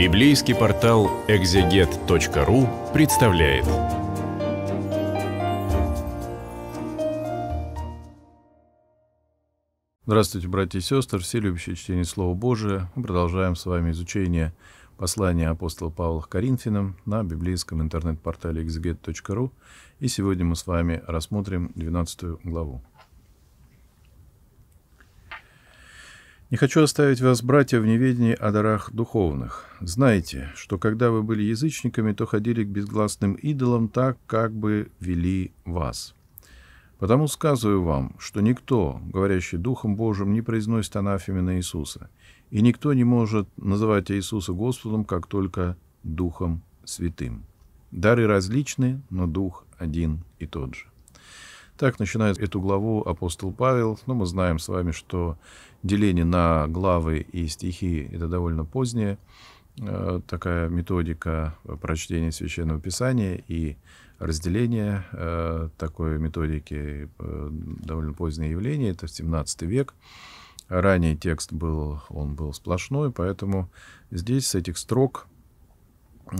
Библейский портал экзегет.ру представляет. Здравствуйте, братья и сестры, все любящие чтение Слова Божия. Мы продолжаем с вами изучение послания апостола Павла к Коринфянам на библейском интернет-портале exeget.ru. И сегодня мы с вами рассмотрим 12 главу. Не хочу оставить вас, братья, в неведении о дарах духовных. Знайте, что когда вы были язычниками, то ходили к безгласным идолам так, как бы вели вас. Потому сказываю вам, что никто, говорящий Духом Божиим, не произносит анафеме на Иисуса, и никто не может называть Иисуса Господом, как только Духом Святым. Дары различны, но Дух один и тот же. Так начинает эту главу апостол Павел. Но мы знаем с вами, что деление на главы и стихи — это довольно поздняя э, такая методика прочтения Священного Писания и разделения э, такой методики э, довольно позднее явление, это 17 век. Ранее текст был, он был сплошной, поэтому здесь с этих строк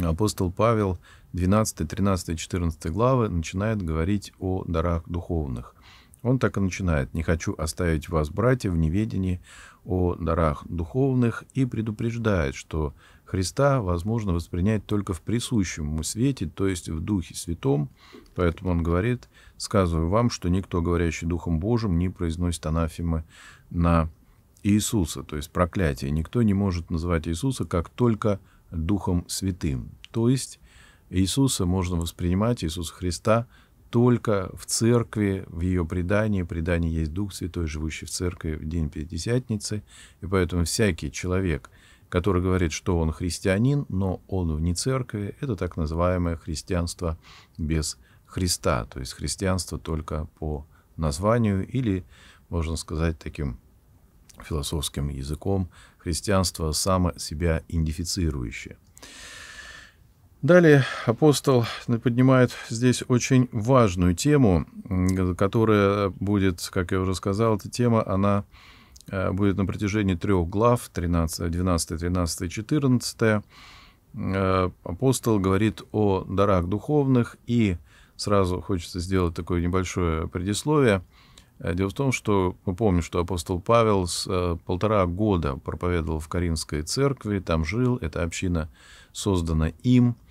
апостол Павел 12, 13, 14 главы начинает говорить о дарах духовных. Он так и начинает. «Не хочу оставить вас, братья, в неведении о дарах духовных» и предупреждает, что Христа возможно воспринять только в присущем ему свете, то есть в Духе Святом. Поэтому он говорит, сказываю вам, что никто, говорящий Духом Божьим, не произносит анафемы на Иисуса, то есть проклятие. Никто не может называть Иисуса как только Духом Святым. То есть Иисуса можно воспринимать, Иисуса Христа, только в церкви, в ее предании. Предание есть Дух Святой, живущий в церкви в день Пятидесятницы. И поэтому всякий человек, который говорит, что он христианин, но он вне церкви, это так называемое христианство без Христа. То есть христианство только по названию или, можно сказать таким философским языком, христианство само себя идентифицирующее. Далее апостол поднимает здесь очень важную тему, которая будет, как я уже сказал, эта тема, она э, будет на протяжении трех глав, 13, 12, 13, 14. Апостол говорит о дарах духовных, и сразу хочется сделать такое небольшое предисловие. Э, дело в том, что мы помним, что апостол Павел с э, полтора года проповедовал в Каринской церкви, там жил, эта община создана им –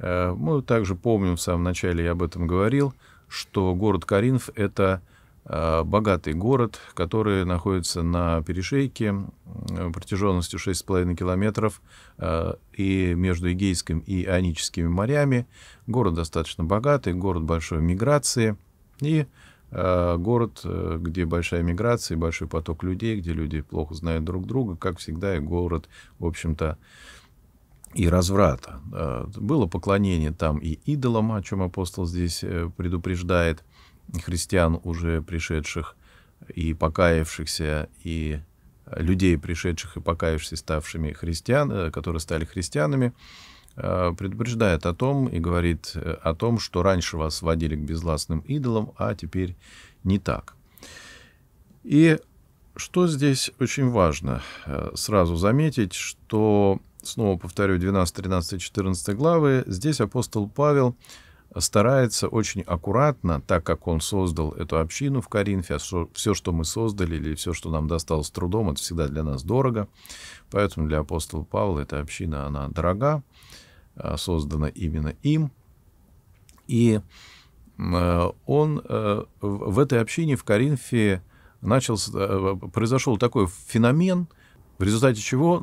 Э, мы также помним, в самом начале я об этом говорил, что город Каринф — это богатый город, который находится на перешейке протяженностью 6,5 километров и между Эгейским и Ионическими морями. Город достаточно богатый, город большой миграции и город, где большая миграция, большой поток людей, где люди плохо знают друг друга, как всегда, и город, в общем-то, и разврата. Было поклонение там и идолам, о чем апостол здесь э, предупреждает христиан, уже пришедших и покаявшихся, и людей, пришедших и покаявшихся, ставшими христиан, э, которые стали христианами, э, предупреждает о том и говорит о том, что раньше вас водили к безластным идолам, а теперь не так. И что здесь очень важно сразу заметить, что снова повторю, 12, 13, 14 главы, здесь апостол Павел старается очень аккуратно, так как он создал эту общину в Коринфе, а все, что мы создали, или все, что нам досталось трудом, это всегда для нас дорого. Поэтому для апостола Павла эта община, она дорога, а, создана именно им. И э, он э, в этой общине в Коринфе начал, э, произошел такой феномен — в результате чего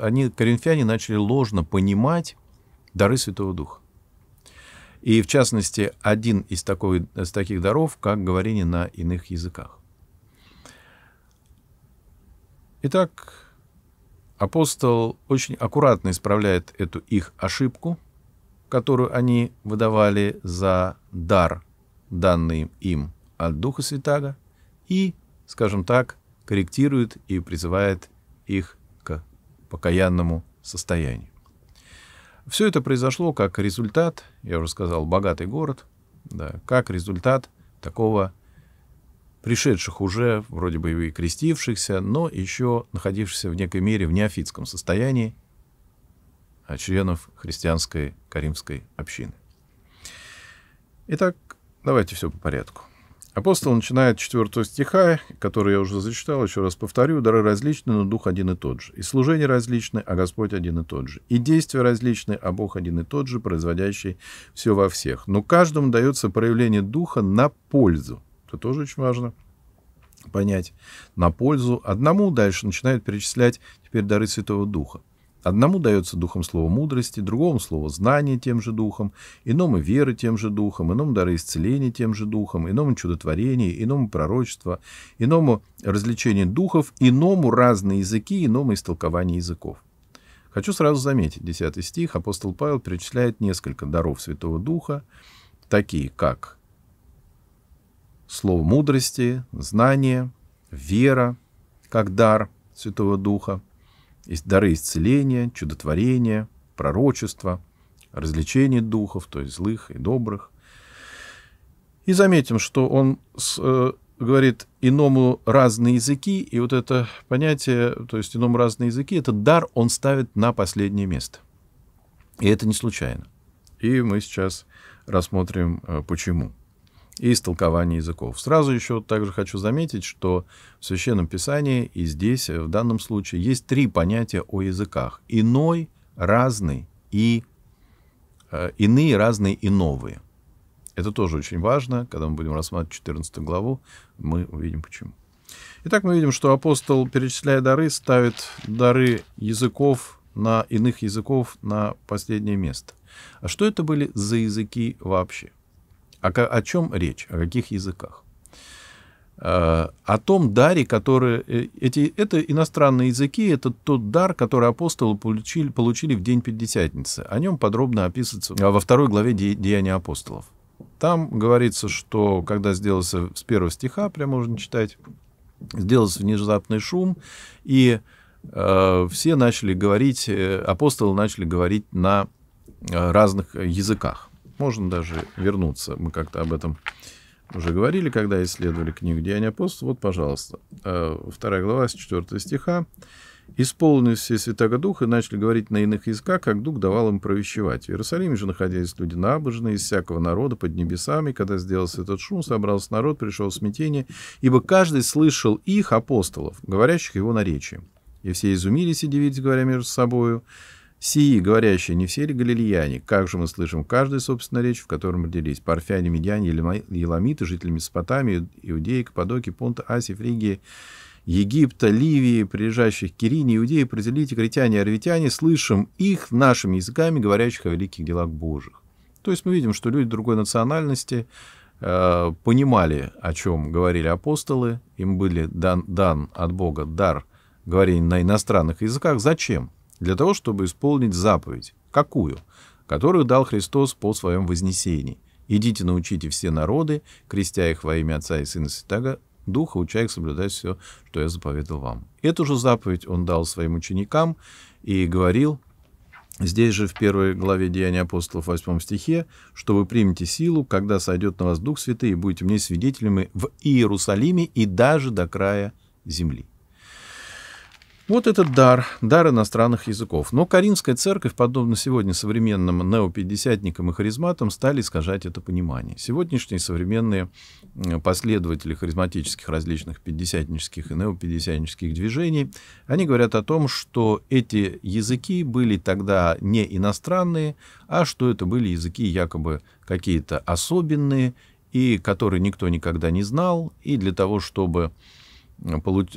они, коринфяне начали ложно понимать дары Святого Духа. И, в частности, один из, такой, из таких даров, как говорение на иных языках. Итак, апостол очень аккуратно исправляет эту их ошибку, которую они выдавали за дар, данный им от Духа Святаго, и, скажем так, корректирует и призывает их к покаянному состоянию. Все это произошло как результат, я уже сказал, богатый город, да, как результат такого пришедших уже, вроде бы и крестившихся, но еще находившихся в некой мере в неофитском состоянии членов христианской каримской общины. Итак, давайте все по порядку. Апостол начинает 4 стиха, который я уже зачитал, еще раз повторю. Дары различны, но Дух один и тот же. И служение различны, а Господь один и тот же. И действия различны, а Бог один и тот же, производящий все во всех. Но каждому дается проявление Духа на пользу. Это тоже очень важно понять. На пользу. Одному дальше начинает перечислять теперь дары Святого Духа. Одному дается духом слово мудрости, другому слово знание тем же духом, иному веры тем же духом, иному дары исцеления тем же духом, иному чудотворение, иному пророчество, иному развлечение духов, иному разные языки, иному истолкование языков. Хочу сразу заметить, 10 стих, апостол Павел перечисляет несколько даров Святого Духа, такие как слово мудрости, знание, вера, как дар Святого Духа – дары исцеления, чудотворения, пророчества, развлечения духов, то есть злых и добрых. И заметим, что он с, э, говорит иному разные языки, и вот это понятие, то есть иному разные языки, этот дар он ставит на последнее место. И это не случайно. И мы сейчас рассмотрим, э, почему и истолкование языков. Сразу еще также хочу заметить, что в Священном Писании и здесь, в данном случае, есть три понятия о языках. Иной, разный и э, иные, разные и новые. Это тоже очень важно. Когда мы будем рассматривать 14 главу, мы увидим почему. Итак, мы видим, что апостол, перечисляя дары, ставит дары языков на иных языков на последнее место. А что это были за языки вообще? О, о чем речь? О каких языках? Э, о том даре, который... Э, эти, это иностранные языки, это тот дар, который апостолы получили, получили в день Пятидесятницы. О нем подробно описывается во второй главе Деяния апостолов. Там говорится, что когда сделался с первого стиха, прямо можно читать, сделался внезапный шум, и э, все начали говорить, э, апостолы начали говорить на разных языках. Можно даже вернуться. Мы как-то об этом уже говорили, когда исследовали книгу «Деяния апостолов». Вот, пожалуйста, э, вторая глава с 4 стиха. «Исполнились все Святого Духа и начали говорить на иных языках, как Дух давал им провещевать. В Иерусалиме же находились люди набожные, из всякого народа, под небесами. Когда сделался этот шум, собрался народ, пришел смятение, ибо каждый слышал их, апостолов, говорящих его наречием. И все изумились и дивились, говоря между собою, Сии, говорящие, не все ли галилеяне? Как же мы слышим каждую собственную речь, в котором родились? Парфяне, медяне, еламиты, жители Месопотамии, Иудеи, Каппадоки, Понта, Асии, Фригии, Египта, Ливии, прилежащих Кирине, Иудеи, Прозелите, Критяне, Арвитяне, слышим их нашими языками, говорящих о великих делах Божьих. То есть мы видим, что люди другой национальности э, понимали, о чем говорили апостолы, им были дан, дан от Бога дар говорения на иностранных языках. Зачем? Для того, чтобы исполнить заповедь. Какую? Которую дал Христос по своем вознесении. «Идите, научите все народы, крестя их во имя Отца и Сына Святаго, Духа, уча их соблюдать все, что я заповедал вам». Эту же заповедь он дал своим ученикам и говорил, Здесь же в первой главе Деяния апостолов, в 8 стихе, что вы примете силу, когда сойдет на вас Дух Святый, и будете мне свидетелями в Иерусалиме и даже до края земли. Вот этот дар, дар иностранных языков. Но Каринская церковь, подобно сегодня современным неопятидесятникам и харизматам, стали искажать это понимание. Сегодняшние современные последователи харизматических различных пятидесятнических и неопятидесятнических движений, они говорят о том, что эти языки были тогда не иностранные, а что это были языки якобы какие-то особенные, и которые никто никогда не знал, и для того, чтобы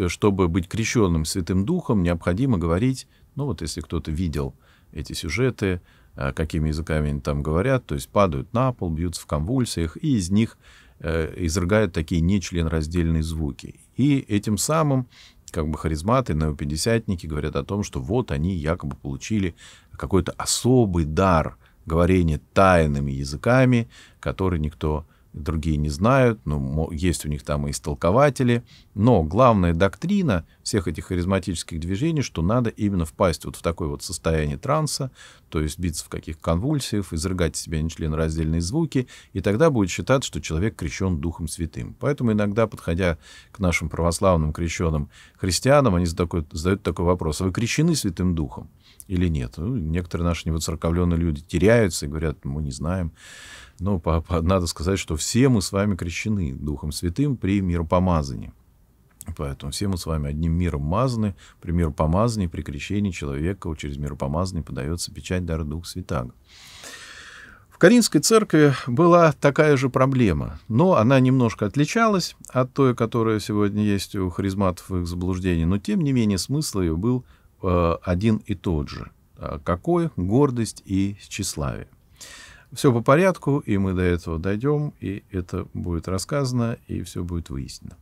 чтобы быть крещенным Святым Духом, необходимо говорить, ну вот если кто-то видел эти сюжеты, э, какими языками они там говорят, то есть падают на пол, бьются в конвульсиях, и из них э, изрыгают такие нечленораздельные звуки. И этим самым как бы харизматы, неопятидесятники говорят о том, что вот они якобы получили какой-то особый дар говорения тайными языками, который никто другие не знают, ну, есть у них там и истолкователи, но главная доктрина всех этих харизматических движений, что надо именно впасть вот в такое вот состояние транса, то есть биться в каких конвульсиях, изрыгать из себя нечленораздельные звуки, и тогда будет считаться, что человек крещен Духом Святым. Поэтому иногда, подходя к нашим православным крещенным христианам, они задают, задают такой вопрос, а вы крещены Святым Духом или нет? Ну, некоторые наши невоцерковленные люди теряются и говорят, мы не знаем. Но по, по, надо сказать, что все мы с вами крещены Духом Святым при миропомазании. Поэтому все мы с вами одним миром мазаны. При миропомазании, при крещении человека через миропомазание подается печать дара Дух Святаго. В Каринской церкви была такая же проблема, но она немножко отличалась от той, которая сегодня есть у харизматов и их заблуждений, но тем не менее смысл ее был э, один и тот же. А какой? Гордость и тщеславие. Все по порядку, и мы до этого дойдем, и это будет рассказано, и все будет выяснено.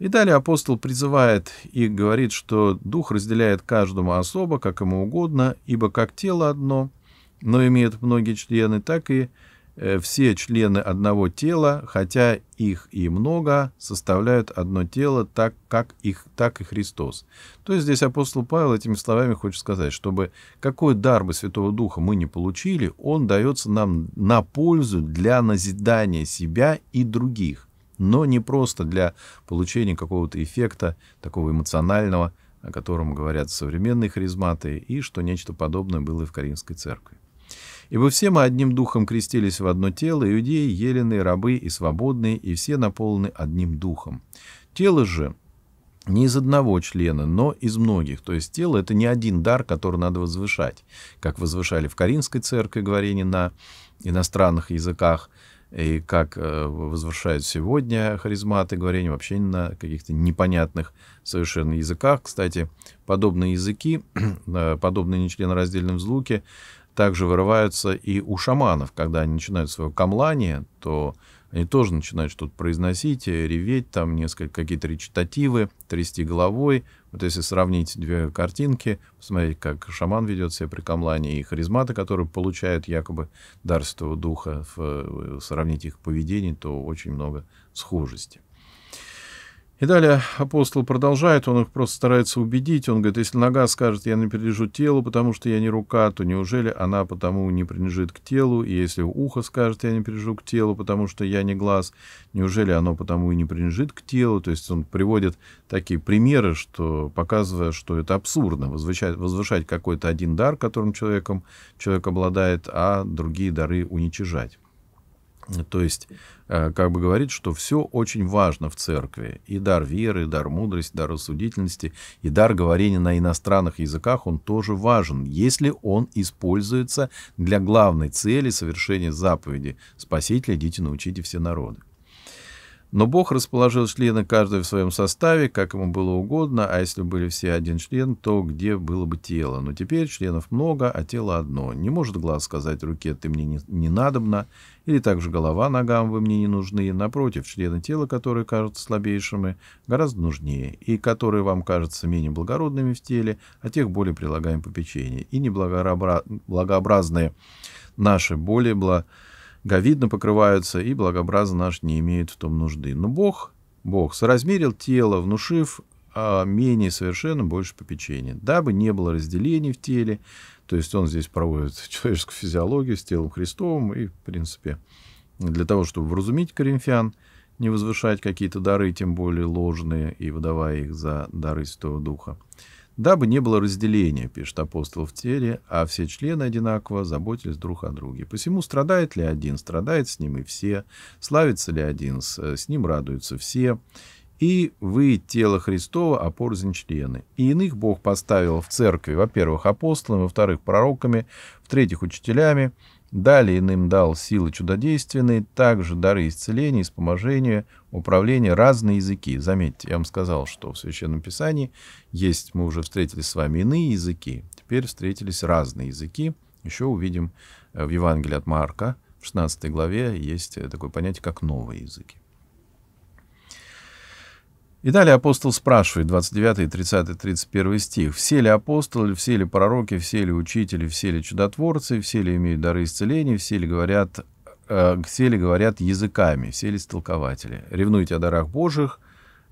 И далее апостол призывает и говорит, что дух разделяет каждому особо, как ему угодно, ибо как тело одно, но имеет многие члены, так и все члены одного тела, хотя их и много, составляют одно тело, так как их, так и Христос. То есть здесь апостол Павел этими словами хочет сказать, чтобы какой дар бы Святого Духа мы не получили, он дается нам на пользу для назидания себя и других, но не просто для получения какого-то эффекта такого эмоционального, о котором говорят современные харизматы, и что нечто подобное было и в Каринской церкви. Ибо все мы одним духом крестились в одно тело, иудеи, елены, рабы и свободные, и все наполнены одним духом. Тело же не из одного члена, но из многих. То есть тело — это не один дар, который надо возвышать, как возвышали в Каринской церкви говорение на иностранных языках, и как э, возвышают сегодня харизматы говорение вообще на каких-то непонятных совершенно языках. Кстати, подобные языки, э, подобные нечленораздельным звуки также вырываются и у шаманов, когда они начинают свое камлание, то они тоже начинают что-то произносить, реветь, там несколько какие-то речитативы, трясти головой. Вот если сравнить две картинки, посмотреть, как шаман ведет себя при камлании, и харизматы, которые получают якобы дар Святого Духа, сравнить их поведение, то очень много схожести. И далее апостол продолжает, он их просто старается убедить. Он говорит, если нога скажет, я не принадлежу телу, потому что я не рука, то неужели она потому не принадлежит к телу? И если ухо скажет, я не принадлежу к телу, потому что я не глаз, неужели оно потому и не принадлежит к телу? То есть он приводит такие примеры, что показывая, что это абсурдно, возвышать, возвышать какой-то один дар, которым человеком, человек обладает, а другие дары уничижать. То есть, э, как бы говорит, что все очень важно в церкви. И дар веры, и дар мудрости, и дар рассудительности, и дар говорения на иностранных языках, он тоже важен, если он используется для главной цели совершения заповеди «Спасителя, идите, научите все народы». Но Бог расположил члены каждый в своем составе, как ему было угодно, а если были все один член, то где было бы тело? Но теперь членов много, а тело одно. Не может глаз сказать руке «ты мне не, не надобно», или также голова ногам «вы мне не нужны». Напротив, члены тела, которые кажутся слабейшими, гораздо нужнее, и которые вам кажутся менее благородными в теле, а тех более прилагаем попечение. И неблагообразные наши более благородные говидно покрываются, и благообразно наш не имеют в том нужды. Но Бог, Бог соразмерил тело, внушив а менее совершенно больше попечения, дабы не было разделений в теле. То есть он здесь проводит человеческую физиологию с телом Христовым, и, в принципе, для того, чтобы вразумить коринфян, не возвышать какие-то дары, тем более ложные, и выдавая их за дары Святого Духа дабы не было разделения, пишет апостол в теле, а все члены одинаково заботились друг о друге. Посему страдает ли один, страдает с ним и все, славится ли один, с, с ним радуются все. И вы, тело Христова, опорзень члены. И иных Бог поставил в церкви, во-первых, апостолами, во-вторых, пророками, в-третьих, учителями, Далее иным дал силы чудодейственные, также дары исцеления, вспоможения, управления, разные языки. Заметьте, я вам сказал, что в Священном Писании есть, мы уже встретились с вами иные языки, теперь встретились разные языки. Еще увидим э, в Евангелии от Марка, в 16 главе, есть э, такое понятие, как новые языки. И далее апостол спрашивает, 29, 30, 31 стих, «Все ли апостолы, все ли пророки, все ли учители, все ли чудотворцы, все ли имеют дары исцеления, все ли говорят э, все ли говорят языками, все ли столкователи. Ревнуйте о дарах Божьих,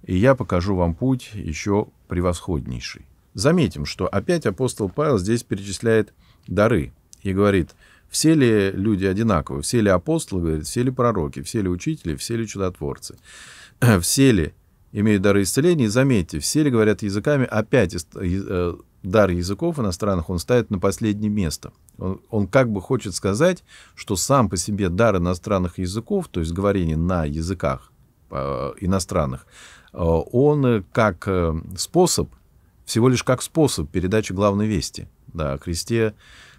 и я покажу вам путь еще превосходнейший. Заметим, что опять апостол Павел здесь перечисляет дары и говорит, все ли люди одинаковы, все ли апостолы, говорит, все ли пророки, все ли учители, все ли чудотворцы, все ли имеют дары исцеления. И заметьте, все ли говорят языками, опять э, дар языков иностранных он ставит на последнее место. Он, он как бы хочет сказать, что сам по себе дар иностранных языков, то есть говорение на языках э, иностранных, э, он как способ всего лишь как способ передачи главной вести да, о Христе,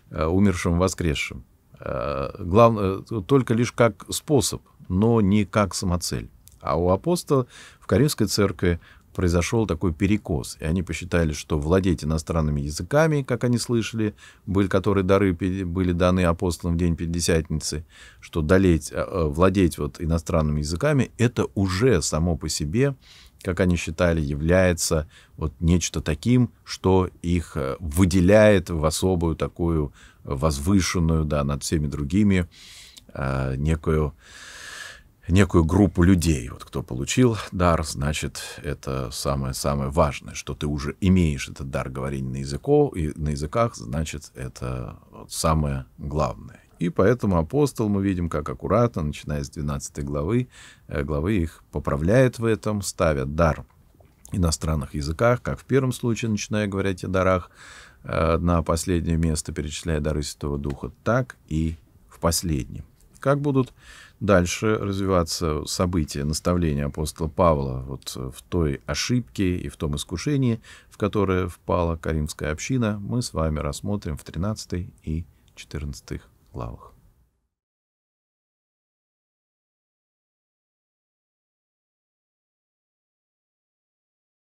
э, умершем, воскресшем. Э, глав... Э, только лишь как способ, но не как самоцель. А у апостола в Каримской церкви произошел такой перекос, и они посчитали, что владеть иностранными языками, как они слышали, были, которые дары были даны апостолам в день Пятидесятницы, что долеть, владеть вот иностранными языками, это уже само по себе как они считали, является вот нечто таким, что их э, выделяет в особую такую возвышенную, да, над всеми другими э, некую, некую группу людей. Вот кто получил дар, значит, это самое-самое важное, что ты уже имеешь этот дар говорения на, языков, и на языках, значит, это вот самое главное. И поэтому апостол, мы видим, как аккуратно, начиная с 12 главы, э, главы их поправляет в этом, ставят дар иностранных языках, как в первом случае, начиная говорить о дарах, э, на последнее место перечисляя дары Святого Духа, так и в последнем. Как будут дальше развиваться события, наставления апостола Павла вот в той ошибке и в том искушении, в которое впала Каримская община, мы с вами рассмотрим в 13 и 14 главах.